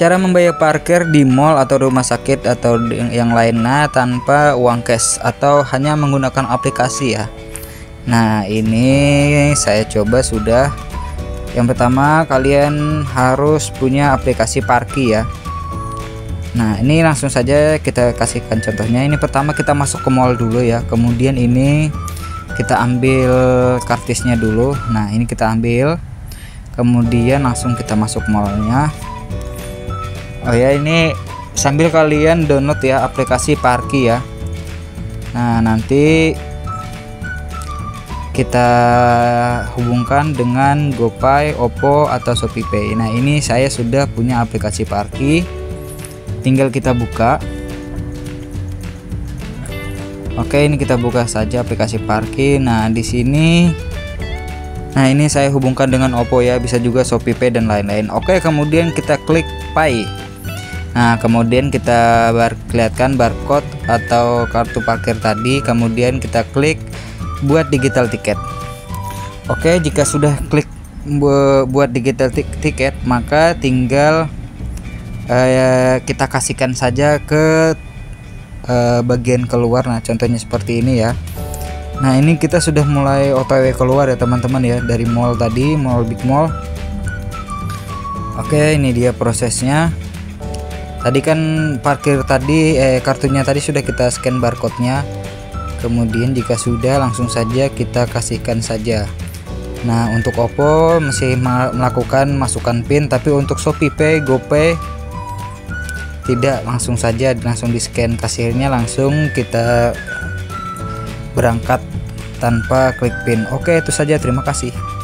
Cara membayar parkir di mall atau rumah sakit atau yang lainnya tanpa uang cash atau hanya menggunakan aplikasi ya. Nah, ini saya coba sudah. Yang pertama, kalian harus punya aplikasi Parki ya. Nah, ini langsung saja kita kasihkan contohnya. Ini pertama kita masuk ke mall dulu ya. Kemudian ini kita ambil kartisnya dulu. Nah, ini kita ambil. Kemudian langsung kita masuk mallnya oh ya ini sambil kalian download ya aplikasi Parki ya nah nanti kita hubungkan dengan GoPay, Oppo atau ShopeePay. Nah, ini saya sudah punya aplikasi Parki. Tinggal kita buka. Oke, ini kita buka saja aplikasi Parki. Nah, di sini Nah, ini saya hubungkan dengan Oppo ya, bisa juga ShopeePay dan lain-lain. Oke, kemudian kita klik Pay. Nah kemudian kita perlihatkan barcode atau kartu parkir tadi. Kemudian kita klik buat digital tiket. Oke jika sudah klik buat digital tiket maka tinggal eh, kita kasihkan saja ke eh, bagian keluar. Nah contohnya seperti ini ya. Nah ini kita sudah mulai otw keluar ya teman-teman ya dari mall tadi mall big mall. Oke ini dia prosesnya tadi kan parkir tadi eh kartunya tadi sudah kita scan barcode-nya. Kemudian jika sudah langsung saja kita kasihkan saja. Nah untuk Oppo masih melakukan masukkan pin tapi untuk ShopeePay GoPay tidak. Langsung saja langsung di scan kasirnya langsung kita berangkat tanpa klik pin. Oke itu saja. Terima kasih